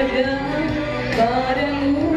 Raja Paramu